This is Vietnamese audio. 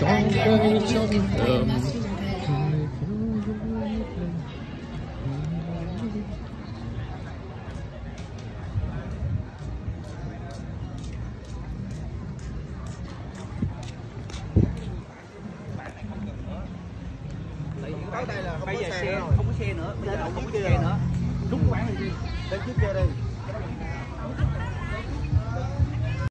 trong cây trong tầm bây giờ xe không có xe nữa bây giờ không có xe nữa. Đúng quán đi đến trước kia đây